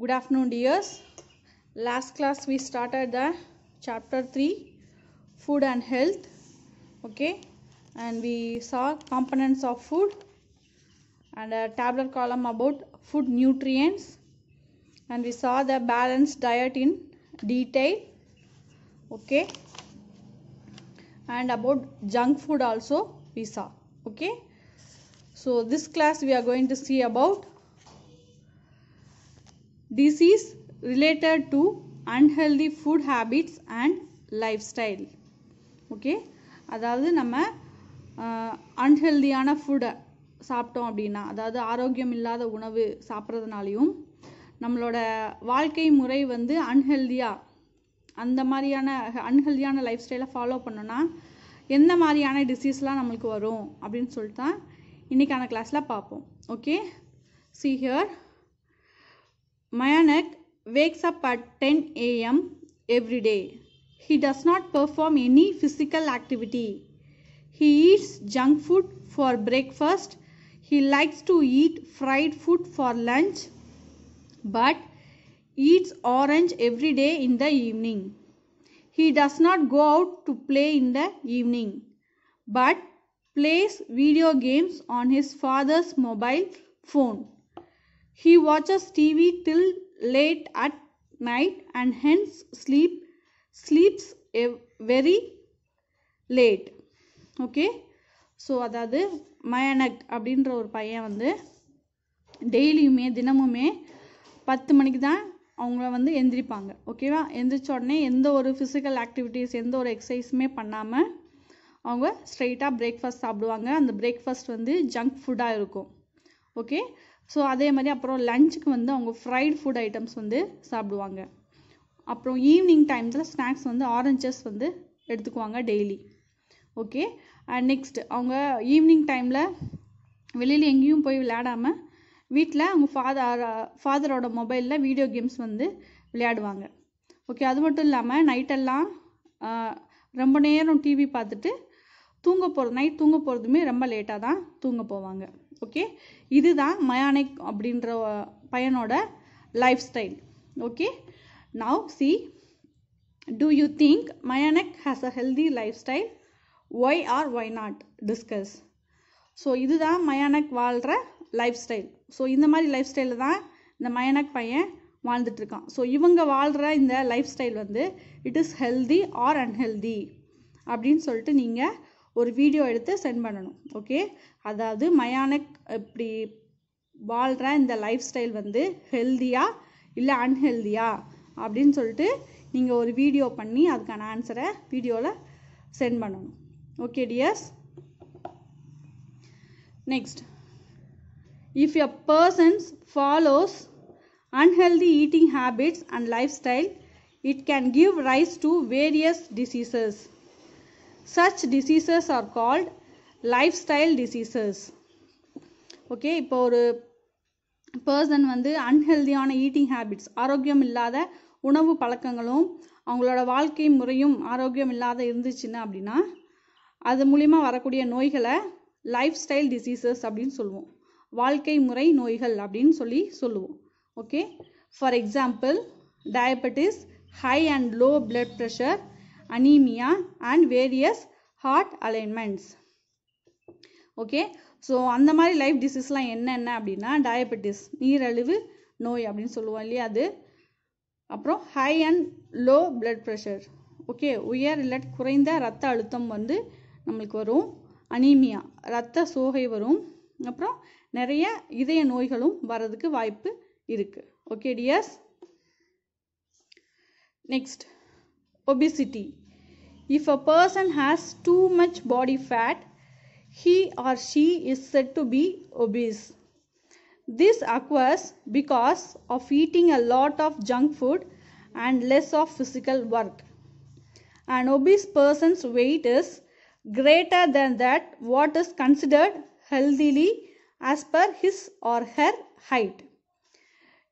Good afternoon, dears. Last class we started the chapter 3 food and health. Okay, and we saw components of food and a tabular column about food nutrients, and we saw the balanced diet in detail. Okay, and about junk food also we saw. Okay, so this class we are going to see about disease related to unhealthy food habits and lifestyle. Okay அதாவது நம்ம அன்ஹெல்தியான ஃபுட்டை சாப்பிட்டோம் அப்படின்னா அதாவது ஆரோக்கியம் இல்லாத உணவு சாப்பிட்றதுனாலையும் நம்மளோட வாழ்க்கை முறை வந்து அன்ஹெல்தியாக அந்த மாதிரியான அன்ஹெல்தியான லைஃப் ஸ்டைலை ஃபாலோ பண்ணோன்னா எந்த மாதிரியான டிசீஸ்லாம் நம்மளுக்கு வரும் அப்படின்னு சொல்லிட்டு தான் இன்றைக்கான கிளாஸில் பார்ப்போம். Okay see here Mayanak wakes up at 10 a.m. every day. He does not perform any physical activity. He eats junk food for breakfast. He likes to eat fried food for lunch, but eats orange every day in the evening. He does not go out to play in the evening, but plays video games on his father's mobile phone. He watches TV till late at night and hence sleep sleeps e, very late. Okay so அதாவது மயனக் அப்படின்ற ஒரு பையன் வந்து டெய்லியுமே தினமுமே பத்து மணிக்கு தான் அவங்க வந்து எந்திரிப்பாங்க. ஓகேவா எந்திரிச்ச உடனே எந்த ஒரு ஃபிசிக்கல் ஆக்டிவிட்டீஸ் எந்த ஒரு எக்ஸசைஸுமே பண்ணாமல் அவங்க ஸ்ட்ரைட்டாக பிரேக்ஃபாஸ்ட் சாப்பிடுவாங்க. அந்த பிரேக்ஃபாஸ்ட் வந்து ஜங்க் ஃபுட்டாக இருக்கும். ஓகே ஸோ அதே மாதிரி அப்புறம் லஞ்சுக்கு வந்து அவங்க ஃப்ரைட் ஃபுட் ஐட்டம்ஸ் வந்து சாப்பிடுவாங்க. அப்புறம் ஈவினிங் டைம்ஸில் ஸ்நாக்ஸ் வந்து ஆரஞ்சஸ் வந்து எடுத்துக்குவாங்க டெய்லி ஓகே அண்ட் நெக்ஸ்ட் அவங்க ஈவினிங் டைமில் வெளியில் எங்கேயும் போய் விளையாடாமல் வீட்டில் அவங்க ஃபாதர் ஃபாதரோட மொபைலில் வீடியோ கேம்ஸ் வந்து விளையாடுவாங்க. ஓகே அது மட்டும் இல்லாமல் நைட்டெல்லாம் ரொம்ப நேரம் டிவி பார்த்துட்டு தூங்க போகிறது நைட் தூங்க போகிறதுமே ரொம்ப லேட்டாக தான் தூங்க போவாங்க. ஓகே? இதுதான் மயானிக் அப்படின்ற பையனோட life style okay? Now see do you think Mayank has a healthy life style why or why not discuss so இதுதான் மயானக் வாழ்கிற லைஃப் ஸ்டைல் ஸோ இந்த மாதிரி லைஃப் ஸ்டைலில் தான் இந்த மயானக் பையன் வாழ்ந்துட்டுருக்கான் ஸோ இவங்க வாழ்கிற இந்த லைஃப் ஸ்டைல் வந்து it is healthy or unhealthy அப்படின்னு சொல்லிட்டு நீங்கள் ஒரு வீடியோ எடுத்து சென்ட் பண்ணணும் ஓகே அதாவது மயானக் இப்படி வாழ்கிற இந்த லைஃப் ஸ்டைல் வந்து ஹெல்தியா இல்லை அன்ஹெல்தியா அப்படின்னு சொல்லிட்டு நீங்கள் ஒரு வீடியோ பண்ணி அதுக்கான ஆன்சரை வீடியோவில் சென்ட் பண்ணணும் okay dears next if a persons follows unhealthy eating habits and life style it can give rise to various diseases such diseases are called lifestyle diseases. Okay இப்போ ஒரு பர்சன் வந்து அன்ஹெல்தியான ஈட்டிங் ஹேபிட்ஸ் ஆரோக்கியம் இல்லாத உணவு பழக்கங்களும் அவங்களோட வாழ்க்கை முறையும் ஆரோக்கியம் இல்லாத இருந்துச்சுன்னா அப்படின்னா அது மூலிமா வரக்கூடிய நோய்களை லைஃப் ஸ்டைல் டிசீசஸ் அப்படின்னு சொல்லுவோம். வாழ்க்கை முறை நோய்கள் அப்படின்னு சொல்லி சொல்லுவோம். Okay for example diabetes high and low blood pressure anemia and various heart alignments. Okay so அந்த மாதிரி லைஃப் டிசீஸ்லாம் என்னென்ன அப்படின்னா டயபெட்டிஸ் நீரழிவு நோய் அப்படின்னு சொல்லுவோம் இல்லையா அது? அப்புறம் high and low blood pressure okay உயர் இல்லை குறைந்த ரத்த அழுத்தம் வந்து நம்மளுக்கு வரும். அனீமியா ரத்த சோகை வரும். அப்புறம் நிறைய இதய நோய்களும் வர்றதுக்கு வாய்ப்பு இருக்குது okay dears next obesity. If a person has too much body fat, he or she is said to be obese. This occurs because of eating a lot of junk food and less of physical work. An obese person's weight is greater than that what is considered healthily as per his or her height.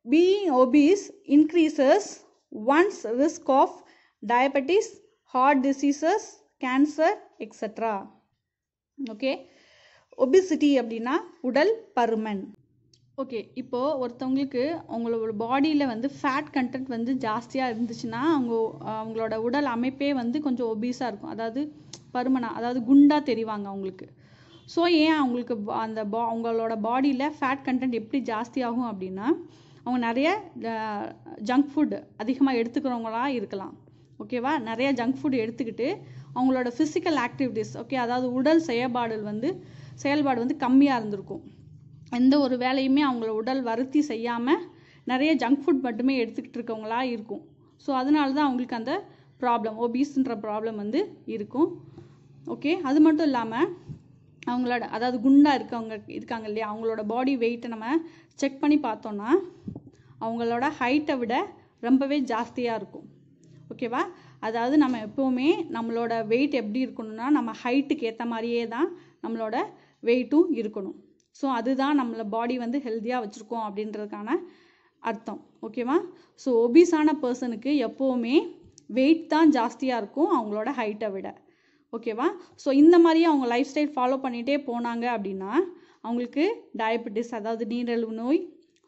Being obese increases one's risk of diabetes, heart diseases, cancer, etc. Okay obesity அப்படின்னா உடல் பருமன். Okay இப்போது ஒருத்தவங்களுக்கு அவங்களோட பாடியில் வந்து fat content வந்து ஜாஸ்தியாக இருந்துச்சுன்னா அவங்க அவங்களோட உடல் அமைப்பே வந்து கொஞ்சம் ஒபீஸாக இருக்கும். அதாவது பருமனாக அதாவது குண்டாக தெரிவாங்க அவங்களுக்கு. ஸோ ஏன் அவங்களுக்கு அந்த பா அவங்களோட பாடியில் ஃபேட் கண்டென்ட் எப்படி ஜாஸ்தியாகும் அப்படின்னா அவங்க நிறைய ஜங்க் ஃபுட் அதிகமாக எடுத்துக்கிறவங்களாக இருக்கலாம். ஓகேவா? நிறைய ஜங்க் ஃபுட் எடுத்துக்கிட்டு அவங்களோட ஃபிசிக்கல் ஆக்டிவிட்டீஸ் ஓகே? அதாவது உடல் செயல்பாடு வந்து செயல்பாடு வந்து கம்மியாக இருந்திருக்கும். எந்த ஒரு வேலையுமே அவங்கள உடல் வருத்தி செய்யாமல் நிறைய ஜங்க் ஃபுட் மட்டுமே எடுத்துக்கிட்டு இருக்கவங்களா இருக்கும். ஸோ அதனால தான் அவங்களுக்கு அந்த ப்ராப்ளம் ஒபீஸ்ன்ற ப்ராப்ளம் வந்து இருக்கும். ஓகே? அது மட்டும் இல்லாமல் அவங்களோட அதாவது குண்டாக இருக்கவங்க இருக்காங்க இல்லையா? அவங்களோட பாடி வெயிட்டை நம்ம செக் பண்ணி பார்த்தோன்னா அவங்களோட ஹைட்டை விட ரொம்பவே ஜாஸ்தியாக இருக்கும். ஓகேவா? அதாவது நம்ம எப்போவுமே நம்மளோட வெயிட் எப்படி இருக்கணும்னா நம்ம ஹைட்டுக்கு ஏற்ற மாதிரியே தான் நம்மளோட வெயிட்டும் இருக்கணும். ஸோ அதுதான் நம்மள பாடி வந்து ஹெல்த்தியாக வச்சுருக்கோம் அப்படின்றதுக்கான அர்த்தம். ஓகேவா? ஸோ ஒபிஸான பர்சனுக்கு எப்போவுமே வெயிட் தான் ஜாஸ்தியாக இருக்கும் அவங்களோட ஹைட்டை விட. ஓகேவா? ஸோ இந்த மாதிரி அவங்க லைஃப் ஸ்டைல் ஃபாலோ பண்ணிகிட்டே போனாங்க அப்படின்னா அவங்களுக்கு டயபெட்டிஸ் அதாவது நீரிழிவு நோய்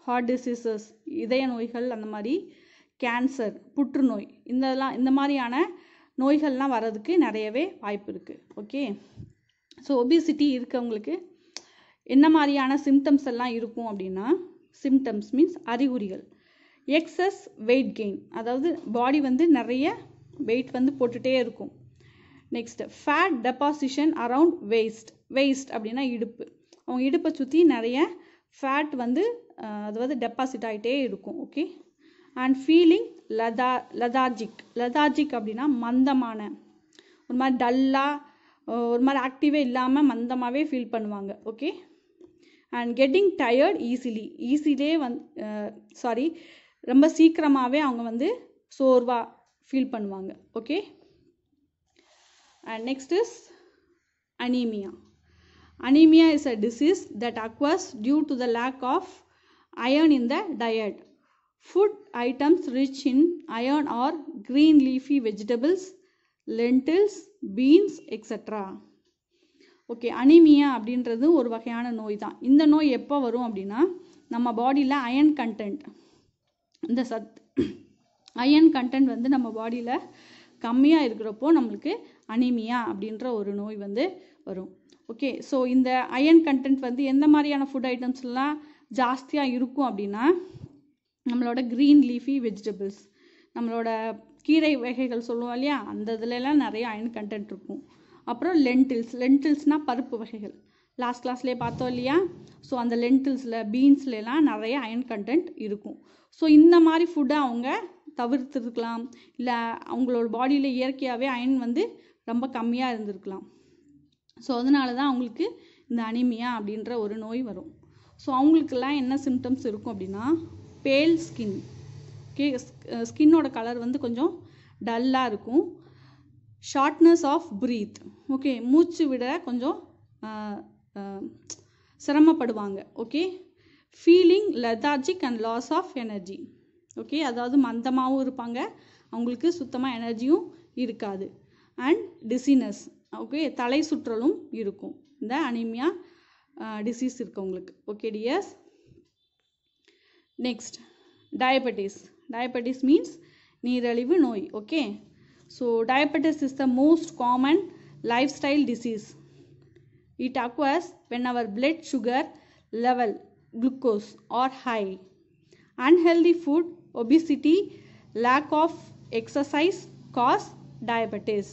ஹார்ட் டிசீசஸ் இதய நோய்கள் அந்த மாதிரி கேன்சர் புற்றுநோய் இந்தலாம் இந்த மாதிரியான நோய்கள்லாம் வர்றதுக்கு நிறையவே வாய்ப்பு இருக்குது ஓகே ஸோ ஒபிசிட்டி இருக்கவங்களுக்கு என்ன மாதிரியான சிம்டம்ஸ் எல்லாம் இருக்கும் அப்படின்னா சிம்டம்ஸ் மீன்ஸ் அறிகுறிகள். எக்ஸஸ் வெயிட் கெயின் அதாவது பாடி வந்து நிறைய வெயிட் வந்து போட்டுகிட்டே இருக்கும். Next fat deposition around waist waist அப்படின்னா இடுப்பு. அவங்க இடுப்பை சுற்றி நிறைய ஃபேட் வந்து அது வந்து டெபாசிட் ஆகிட்டே இருக்கும். ஓகே அண்ட் ஃபீலிங் லதா லதாஜிக் லதாஜிக் அப்படின்னா மந்தமான. ஒரு மாதிரி டல்லாக ஒரு மாதிரி ஆக்டிவே இல்லாமல் மந்தமாகவே ஃபீல் பண்ணுவாங்க. Okay and getting tired easily easily வந் சாரி ரொம்ப சீக்கிரமாகவே அவங்க வந்து சோர்வாக ஃபீல் பண்ணுவாங்க. Okay and next is anaemia anaemia is a disease that occurs due to the lack of iron in the diet food items rich in iron are green leafy vegetables lentils beans etc okay anaemia அப்படின்றது ஒரு வகையான நோய் தான். இந்த நோய் எப்போ வரும் அப்படின்னா நம்ம பாடியில் அயன் கண்டென்ட் இந்த சத் அயன் கண்டென்ட் வந்து நம்ம பாடியில் கம்மியாக இருக்கிறப்போ நம்மளுக்கு அனிமியா அப்படின்ற ஒரு நோய் வந்து வரும். ஓகே ஸோ இந்த அயன் கண்டென்ட் வந்து எந்த மாதிரியான ஃபுட் ஐட்டம்ஸ்லாம் ஜாஸ்தியாக இருக்கும் அப்படின்னா நம்மளோட க்ரீன் லீஃபி வெஜிடபிள்ஸ் நம்மளோட கீரை வகைகள் சொல்லுவோம் இல்லையா? அந்த இதுலலாம் நிறைய அயன் கண்டென்ட் இருக்கும். அப்புறம் லென்டில்ஸ் லென்டில்ஸ்னால் பருப்பு வகைகள். லாஸ்ட் கிளாஸ்லேயே பார்த்தோம் இல்லையா? ஸோ அந்த லென்டில்ஸில் பீன்ஸ்லாம் நிறைய அயன் கண்டென்ட் இருக்கும். ஸோ இந்த மாதிரி ஃபுட்டை அவங்க தவிர்த்துருக்கலாம். இல்லை அவங்களோட பாடியில் இயற்கையாகவே அயன் வந்து ரொம்ப கம்மியாக இருந்திருக்கலாம். ஸோ அதனால தான் அவங்களுக்கு இந்த அனிமியா அப்படின்ற ஒரு நோய் வரும். ஸோ அவங்களுக்கெல்லாம் என்ன சிம்டம்ஸ் இருக்கும் அப்படின்னா பேல் ஸ்கின் ஓகே ஸ்கின்னோட கலர் வந்து கொஞ்சம் டல்லாக இருக்கும். ஷார்ட்னஸ் ஆஃப் ப்ரீத் ஓகே மூச்சு விட கொஞ்சம் சிரமப்படுவாங்க. Okay feeling lethargic and loss of energy okay அதாவது மந்தமாகவும் இருப்பாங்க. அவங்களுக்கு சுத்தமாக எனர்ஜியும் இருக்காது. அண்ட் டிசினஸ் ஓகே தலை சுற்றலும் இருக்கும். இந்த அனிமியா டிசீஸ் இருக்கவங்களுக்கு. Okay dears next diabetes diabetes means நீரிழிவு நோய் okay so diabetes is the most common life style disease It occurs when our blood sugar level glucose are high. Unhealthy food, obesity, lack of exercise cause diabetes.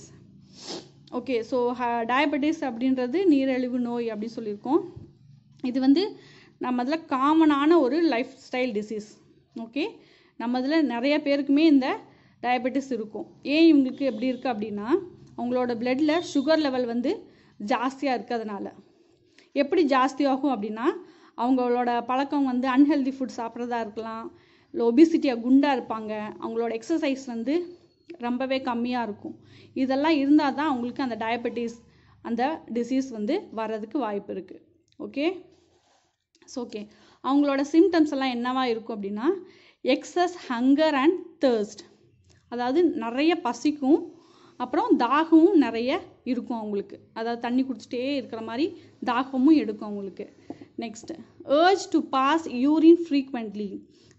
Okay so diabetes அப்படின்றது நீரிழிவு நோய் அப்படின்னு சொல்லியிருக்கோம் இது வந்து நம்ம அதில் காமனான ஒரு லைஃப் ஸ்டைல் டிசீஸ் ஓகே நம்ம இதில் நிறைய பேருக்குமே இந்த டயபெட்டிஸ் இருக்கும். ஏன் இவங்களுக்கு எப்படி இருக்குது அப்படின்னா அவங்களோட பிளட்டில் சுகர் லெவல் வந்து ஜாஸ்தியாக இருக்கிறதுனால. எப்படி ஜாஸ்தியாகும் அப்படின்னா அவங்களோட பழக்கம் வந்து அன்ஹெல்தி ஃபுட் சாப்பிட்றதா இருக்கலாம். இல்லை ஒபிசிட்டியாக குண்டாக இருப்பாங்க. அவங்களோட எக்ஸசைஸ் வந்து ரொம்பவே கம்மியாக இருக்கும். இதெல்லாம் இருந்தால் தான் அவங்களுக்கு அந்த டயபெட்டிஸ் அந்த டிசீஸ் வந்து வர்றதுக்கு வாய்ப்பு இருக்குது ஓகே ஸோ ஓகே அவங்களோட சிம்டம்ஸ் எல்லாம் என்னவா இருக்கும் அப்படின்னா எக்ஸஸ் ஹங்கர் அண்ட் தேர்ஸ்ட் அதாவது நிறைய பசிக்கும் அப்புறம் தாகமும் நிறைய இருக்கும் அவங்களுக்கு. அதாவது தண்ணி குடிச்சிட்டே இருக்கிற மாதிரி தாகமும் எடுக்கும் அவங்களுக்கு. Next urge to pass urine frequently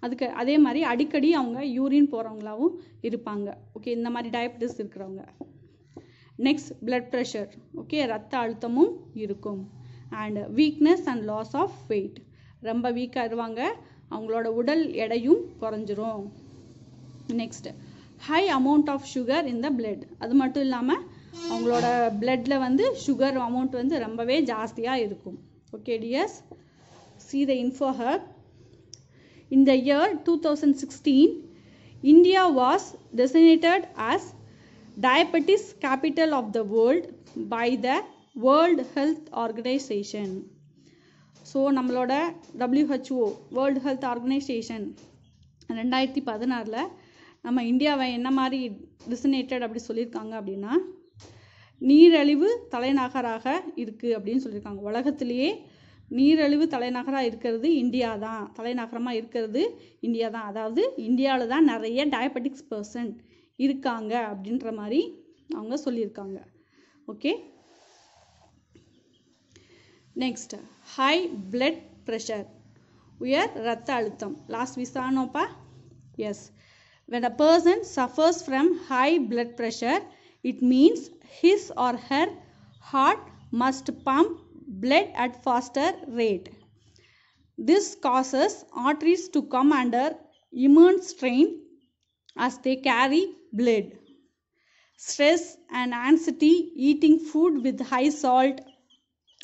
அதுக்கு அதே மாதிரி அடிக்கடி அவங்க யூரின் போகிறவங்களாவும் இருப்பாங்க. ஓகே இந்த மாதிரி டயபிட்டிஸ் இருக்கிறவங்க. நெக்ஸ்ட் பிளட் ப்ரெஷர் ஓகே ரத்த அழுத்தமும் இருக்கும். And weakness and loss of weight ரொம்ப வீக்காக இருவாங்க. அவங்களோட உடல் எடையும் குறைஞ்சிரும். Next high amount of sugar in the blood அது மட்டும் இல்லாமல் அவங்களோட பிளட்ல வந்து சுகர் அமௌண்ட் வந்து ரொம்பவே ஜாஸ்தியாக இருக்கும். Okay dears the the info இந்த in the year 2016 india was designated as diabetes capital of the world by the World Health Organization so நம்மளோட டபிள்யூஹெச்ஓ வேர்ல்டு ஹெல்த் ஆர்கனைசேஷன் ரெண்டாயிரத்தி பதினாறில் நம்ம இந்தியாவை என்ன மாதிரி டிசினேட்டட் அப்படி சொல்லியிருக்காங்க அப்படின்னா நீரழிவு தலைநகராக இருக்குது அப்படின்னு சொல்லியிருக்காங்க. உலகத்திலேயே நீரழிவு தலைநகராக இருக்கிறது இந்தியா தான். தலைநகரமாக இருக்கிறது இந்தியா தான். அதாவது இந்தியாவில் தான் நிறைய டயபெட்டிக்ஸ் பர்சன் இருக்காங்க அப்படின்ற மாதிரி அவங்க சொல்லியிருக்காங்க. Okay next high blood pressure ಉಯರ್ ರಥ ಅಳುತ್ತಮ್ ಲಾಸ್ಟ್ ವಿಸಾನೋಪ Yes. When a person suffers from high blood pressure, it means his or her heart must pump blood at faster rate. This causes arteries to come under immense strain as they carry blood. Stress and anxiety, eating food with high salt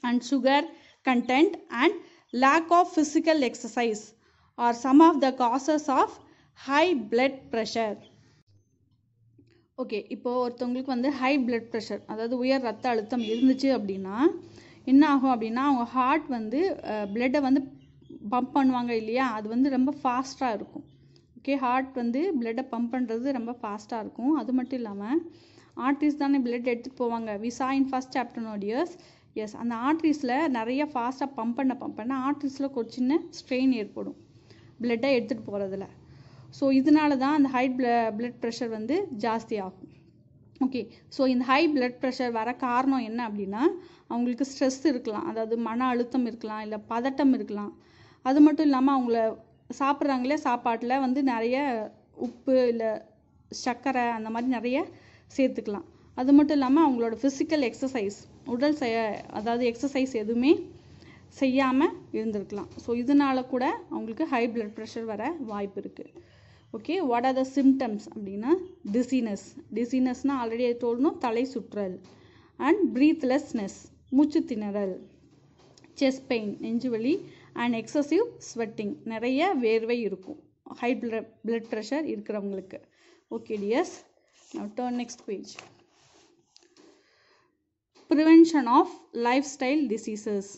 and sugar content and lack of physical exercise are some of the causes of high blood pressure. Okay இப்போது ஒருத்தவங்களுக்கு வந்து high blood pressure அதாவது உயர் ரத்த அழுத்தம் இருந்துச்சு அப்படின்னா என்ன ஆகும் அப்படின்னா அவங்க ஹார்ட் வந்து பிளட்டை வந்து பம்ப் பண்ணுவாங்க இல்லையா? அது வந்து ரொம்ப ஃபாஸ்ட்டாக இருக்கும். ஓகே ஹார்ட் வந்து பிளட்டை பம்ப் பண்ணுறது ரொம்ப ஃபாஸ்ட்டாக இருக்கும். அது மட்டும் இல்லாமல் ஆர்டிஸ்ட் தானே பிளட் எடுத்துகிட்டு போவாங்க. விசா இன் ஃபஸ்ட் சாப்டர் நோடியர்ஸ் எஸ் அந்த ஆர்ட்ரிஸில் நிறைய ஃபாஸ்ட்டாக பம்ப் பண்ண பம்ப் பண்ண ஆர்ட்ரிஸில் ஒரு சின்ன ஸ்ட்ரெயின் ஏற்படும். பிளட்டை எடுத்துகிட்டு போகிறதுல ஸோ இதனால தான் அந்த ஹை ப்ள பிளட் ப்ரெஷர் வந்து ஜாஸ்தி ஆகும். ஓகே ஸோ இந்த ஹை பிளட் ப்ரெஷர் வர காரணம் என்ன அப்படின்னா அவங்களுக்கு ஸ்ட்ரெஸ் இருக்கலாம். அதாவது மன அழுத்தம் இருக்கலாம் இல்லை பதட்டம் இருக்கலாம். அது மட்டும் இல்லாமல் அவங்கள சாப்பிட்றாங்களே சாப்பாட்டில் வந்து நிறைய உப்பு இல்லை சர்க்கரை அந்த மாதிரி நிறைய சேர்த்துக்கலாம். அது மட்டும் இல்லாமல் அவங்களோட ஃபிசிக்கல் எக்ஸசைஸ் உடல் செய்ய அதாவது எக்ஸசைஸ் எதுவுமே செய்யாமல் இருந்திருக்கலாம். ஸோ இதனால கூட அவங்களுக்கு ஹை பிளட் ப்ரெஷர் வர வாய்ப்பு இருக்குது okay what are the symptoms அப்படின்னா டிசீனஸ் டிசீனஸ்னால் ஆல்ரெடி தோழணும் தலை சுற்றல் அண்ட் ப்ரீத்லெஸ்னஸ் மூச்சு திணறல் செஸ்ட் பெயின் நெஞ்சுவலி அண்ட் எக்ஸசிவ் ஸ்வெட்டிங் நிறைய வேர்வை இருக்கும். ஹை பிளட் பிளட் ப்ரெஷர் இருக்கிறவங்களுக்கு. Okay dears now turn next page prevention of life style diseases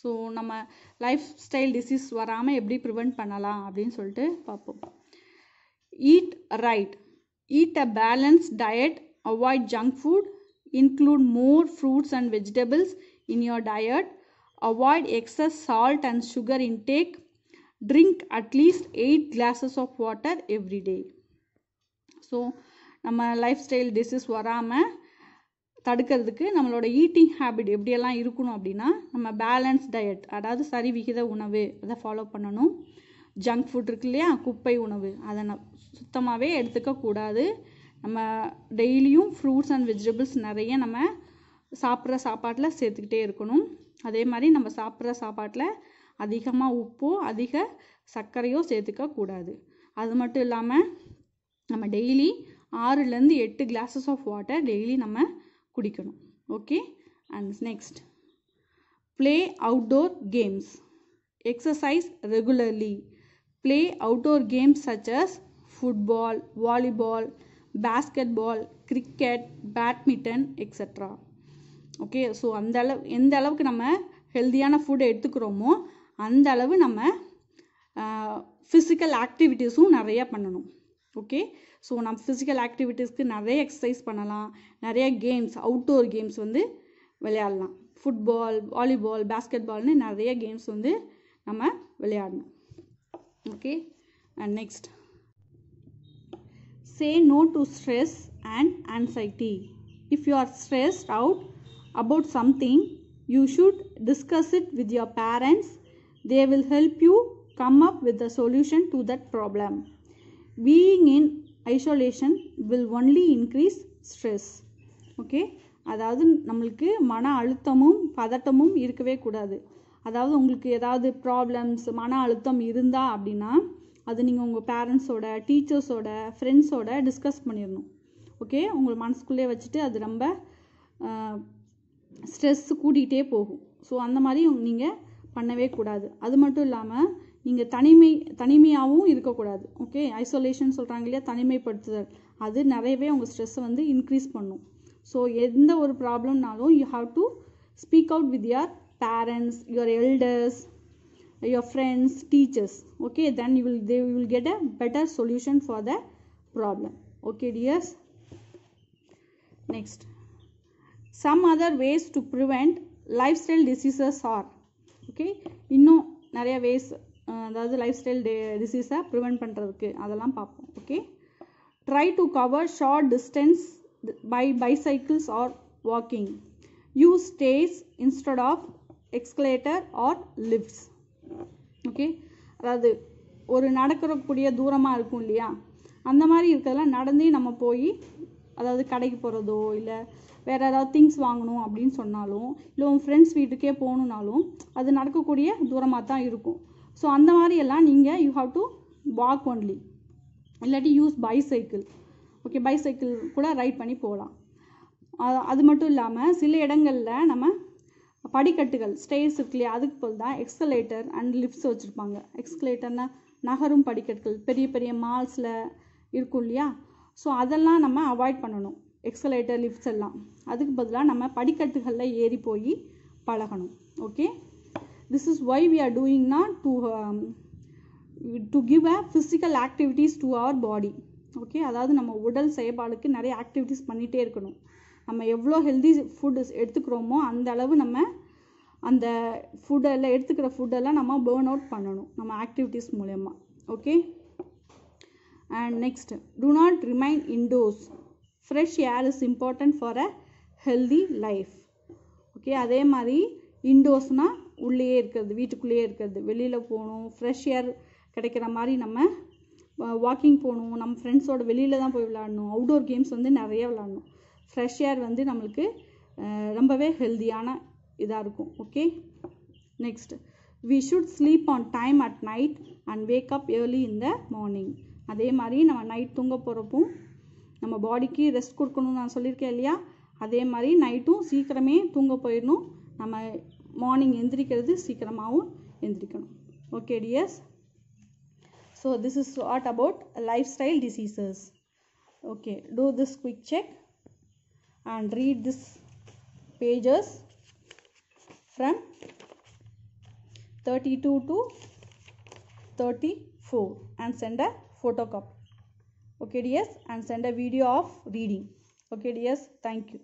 so நம்ம லைஃப் ஸ்டைல் டிசீஸ் வராமல் எப்படி ப்ரிவெண்ட் பண்ணலாம் அப்படின்னு சொல்லிட்டு பார்ப்போம். Eat right eat a balance diet avoid junk food include more fruits and vegetables in your diet avoid excess salt and sugar intake drink at least eight glasses of water every day so நம்ம life style disease வராமல் தடுக்கிறதுக்கு நம்மளோட eating habit எப்படியெல்லாம் இருக்கணும் அப்படின்னா நம்ம balance diet அதாவது சரி விகித உணவு அதை ஃபாலோ பண்ணணும். ஜங்க் ஃபுட் இருக்கு இல்லையா குப்பை உணவு அதை ந சுத்தமாகவே எடுத்துக்கக்கூடாது நம்ம டெய்லியும் ஃப்ரூட்ஸ் அண்ட் வெஜிடபிள்ஸ் நிறைய நம்ம சாப்பிட்ற சாப்பாட்டில் சேர்த்துக்கிட்டே இருக்கணும். அதே மாதிரி நம்ம சாப்பிட்ற சாப்பாட்டில் அதிகமாக உப்போ அதிக சர்க்கரையோ சேர்த்துக்க கூடாது. அது மட்டும் இல்லாமல் நம்ம டெய்லி ஆறுலேருந்து எட்டு கிளாஸஸ் ஆஃப் வாட்டர் டெய்லி நம்ம குடிக்கணும். Okay and next play outdoor games exercise regularly play outdoor games such as football volleyball basketball cricket badminton extra okay so அந்த அளவு எந்த அளவுக்கு நம்ம ஹெல்த்தியான ஃபுட்டை எடுத்துக்கிறோமோ அந்த அளவு நம்ம ஃபிசிக்கல் ஆக்டிவிட்டீஸும் நிறையா பண்ணணும். ஓகே ஸோ நம்ம ஃபிசிக்கல் ஆக்டிவிட்டீஸ்க்கு நிறைய எக்ஸசைஸ் பண்ணலாம் நிறைய கேம்ஸ் அவுட்டோர் கேம்ஸ் வந்து விளையாடலாம் ஃபுட்பால் வாலிபால் பேஸ்கெட் பால்னு நிறைய கேம்ஸ் வந்து நம்ம விளையாடணும் okay and next say no to stress and anxiety if you are stressed out about something you should discuss it with your parents they will help you come up with the solution to that problem being in isolation will only increase stress okay அதாவது நம்மளுக்கு மன அழுத்தமும் பதட்டமும் இருக்கவே கூடாது. அதாவது உங்களுக்கு ஏதாவது problems மன அழுத்தம் இருந்தா அப்படின்னா அது நீங்கள் உங்கள் பேரண்ட்ஸோட டீச்சர்ஸோட ஃப்ரெண்ட்ஸோட டிஸ்கஸ் பண்ணிடணும். ஓகே உங்கள் மனசுக்குள்ளே வச்சுட்டு அது ரொம்ப ஸ்ட்ரெஸ் கூட்டிகிட்டே போகும். ஸோ அந்த மாதிரி நீங்கள் பண்ணவே கூடாது. அது மட்டும் இல்லாமல் நீங்கள் தனிமை தனிமையாகவும் இருக்கக்கூடாது ஓகே ஐசோலேஷன் சொல்கிறாங்க இல்லையா தனிமைப்படுத்துதல் அது நிறையவே உங்கள் ஸ்ட்ரெஸ்ஸை வந்து இன்க்ரீஸ் பண்ணும் ஸோ எந்த ஒரு ப்ராப்ளம்னாலும் you have to speak out with your parents your elders your friends teachers okay then you will they will get a better solution for the problem okay dears next some other ways to prevent life style diseases are okay இன்னும் நிறைய ways அதாவது life style டிசீஸை prevent பண்ணுறதுக்கு அதெல்லாம் பார்ப்போம் okay try to cover short distance by bicycles or walking use stairs instead of escalator or lifts okay அதாவது ஒரு நடக்கிறக்கூடிய தூரமாக இருக்கும் இல்லையா? அந்த மாதிரி இருக்கிறதெல்லாம் நடந்தே நம்ம போய் அதாவது கடைக்கு போகிறதோ இல்லை வேறு ஏதாவது திங்ஸ் வாங்கணும் அப்படின்னு சொன்னாலும் இல்லை உன் ஃப்ரெண்ட்ஸ் வீட்டுக்கே போகணுன்னாலும் அது நடக்கக்கூடிய தூரமாக தான் இருக்கும். ஸோ அந்த மாதிரி எல்லாம் நீங்கள் you have to walk only இல்லாட்டி யூஸ் பைசைக்கிள் ஓகே பைசைக்கிள் கூட ரைட் பண்ணி போகலாம் அது மட்டும் இல்லாமல் சில இடங்களில் நம்ம படிக்கட்டுகள் ஸ்டேர்ஸ் இருக்கு இல்லையா அதுக்கு போல் தான் எக்ஸ்கலேட்டர் அண்ட் லிஃப்ட்ஸ் வச்சுருப்பாங்க. எக்ஸ்கலேட்டர்னா நகரும் படிக்கட்டுகள் பெரிய பெரிய மால்ஸில் இருக்கும் இல்லையா? ஸோ அதெல்லாம் நம்ம அவாய்ட் பண்ணணும். எக்ஸ்கலேட்டர் லிஃப்ட்ஸ் எல்லாம். அதுக்கு பதிலாக நம்ம படிக்கட்டுகளில் ஏறி போய் பழகணும். Okay this is why we are டூயிங்னா to to give a physical activities to our body okay அதாவது நம்ம உடல் செயல்பாடுக்கு நிறைய ஆக்டிவிட்டீஸ் பண்ணிகிட்டே இருக்கணும். நம்ம எவ்வளோ ஹெல்தி ஃபுட் எடுத்துக்கிறோமோ அந்த அளவு நம்ம அந்த ஃபுட்டெல்லாம் எடுத்துக்கிற ஃபுட்டெல்லாம் நம்ம பேர்ன் அவுட் பண்ணணும். நம்ம ஆக்டிவிட்டீஸ் மூலயமா. Okay and next do not remain indoors fresh air is important for a healthy life okay அதே மாதிரி இன்டோர்ஸ்னால் உள்ளேயே இருக்கிறது வீட்டுக்குள்ளேயே இருக்கிறது. வெளியில் போகணும் ஃப்ரெஷ் ஏர் கிடைக்கிற மாதிரி நம்ம வாக்கிங் போகணும். நம்ம ஃப்ரெண்ட்ஸோட வெளியில் தான் போய் விளாடணும் அவுடோர் கேம்ஸ் வந்து நிறைய விளாடணும் ஃப்ரெஷ் ஏர் வந்து நம்மளுக்கு ரொம்பவே ஹெல்தியான இதாக இருக்கும். Okay next we should sleep on time at night and wake up early in the morning அதே மாதிரி நம்ம நைட் தூங்க போகிறப்போ நம்ம பாடிக்கு ரெஸ்ட் கொடுக்கணும்னு நான் சொல்லியிருக்கேன் இல்லையா? அதே மாதிரி நைட்டும் சீக்கிரமே தூங்க போயிடணும். நம்ம மார்னிங் எந்திரிக்கிறது சீக்கிரமாகவும் எந்திரிக்கணும் okay dears so this is what about lifestyle diseases okay do this quick check and read this pages from 32 to 34 and send a photocopy okay dears and send a video of reading okay dears thank you